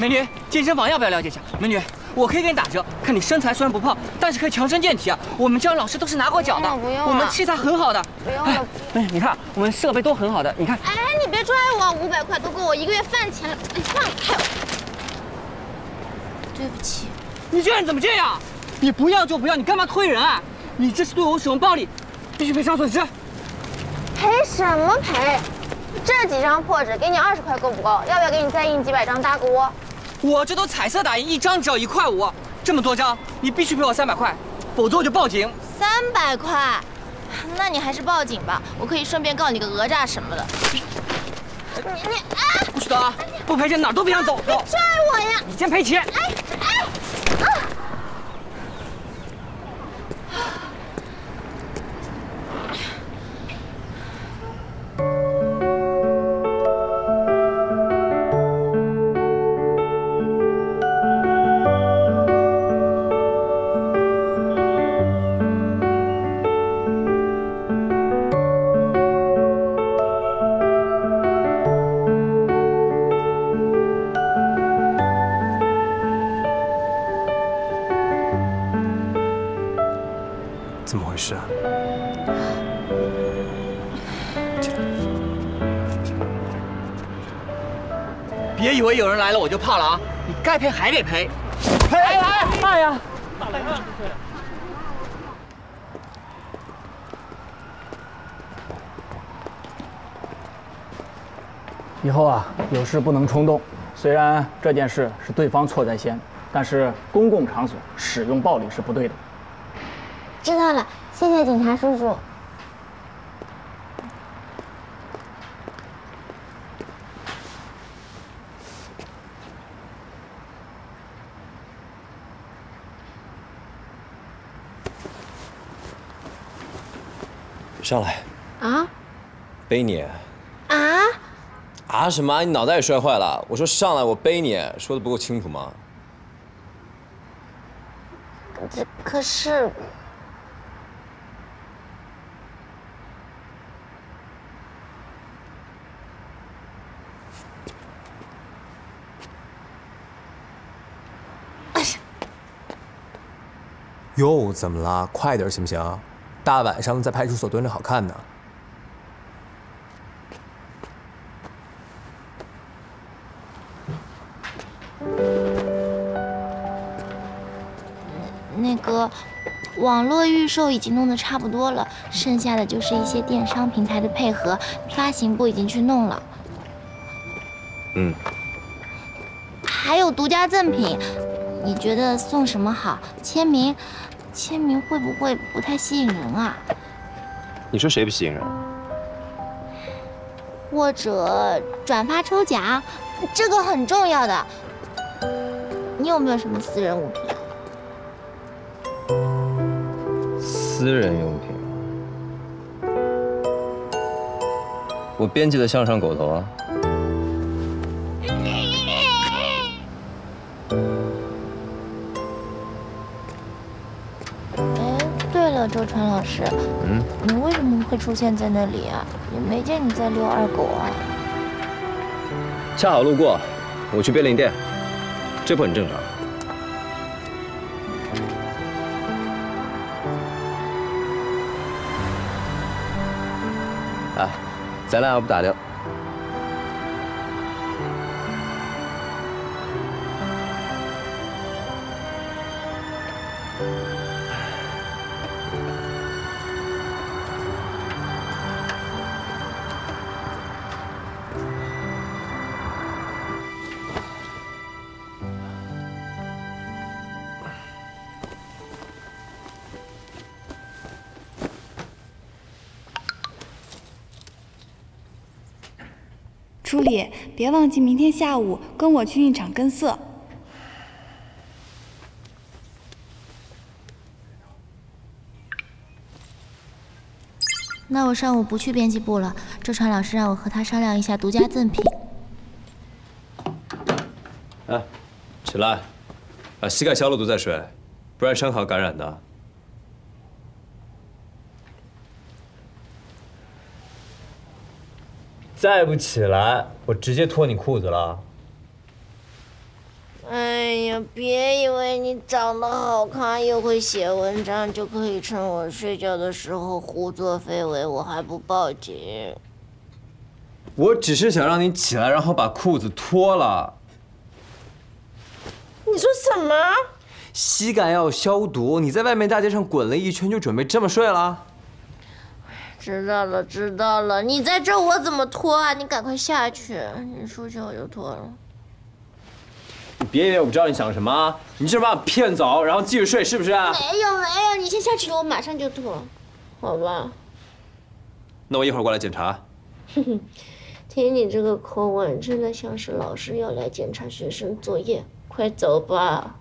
美女，健身房要不要了解一下？美女，我可以给你打折。看你身材虽然不胖，但是可以强身健体啊。我们教练老师都是拿过奖的，不用了我们器材很好的。不用了哎，你看我们设备都很好的，你看。哎，你别拽我，五百块都够我一个月饭钱了。哎，放开我！对不起，你这人怎么这样？你不要就不要，你干嘛推人啊？你这是对我使用暴力，必须赔偿损失。赔什么赔？这几张破纸给你二十块够不够？要不要给你再印几百张搭个窝？我这都彩色打印，一张只要一块五，这么多张，你必须赔我三百块，否则我就报警。三百块，那你还是报警吧，我可以顺便告你个讹诈什么的。你你啊！不许走啊！不赔钱哪儿都别想走。走，拽我呀！你先赔钱。哎怎么回事啊？别以为有人来了我就怕了啊！你该赔还得赔。赔！哎哎呀！以后啊，有事不能冲动。虽然这件事是对方错在先，但是公共场所使用暴力是不对的。知道了，谢谢警察叔叔。上来，啊背你。啊！啊什么啊？你脑袋也摔坏了？我说上来，我背你，说的不够清楚吗？这可是哟，怎么了？快点行不行？大晚上在派出所蹲着好看呢。那个网络预售已经弄得差不多了，剩下的就是一些电商平台的配合，发行部已经去弄了。嗯，还有独家赠品，你觉得送什么好？签名，签名会不会不太吸引人啊？你说谁不吸引人？或者转发抽奖，这个很重要的。你有没有什么私人物品？私人用品。我编辑的向上狗头啊。了，周川老师，嗯，你为什么会出现在那里啊？也没见你在遛二狗啊。恰好路过，我去便利店，这不很正常？啊，咱俩要不打掉？助理，别忘记明天下午跟我去印厂跟色。那我上午不去编辑部了，周川老师让我和他商量一下独家赠品。哎，起来，把膝盖消了毒再睡，不然伤口感染的。再不起来，我直接脱你裤子了。哎呀，别以为你长得好看又会写文章就可以趁我睡觉的时候胡作非为，我还不报警。我只是想让你起来，然后把裤子脱了。你说什么？膝盖要消毒。你在外面大街上滚了一圈，就准备这么睡了？知道了，知道了。你在这我怎么脱啊？你赶快下去，你出去我就脱了。你别以为我不知道你想什么，你就是把我骗走，然后继续睡，是不是？没有没有，你先下去，我马上就脱，好吧？那我一会儿过来检查。听你这个口吻，真的像是老师要来检查学生作业。快走吧。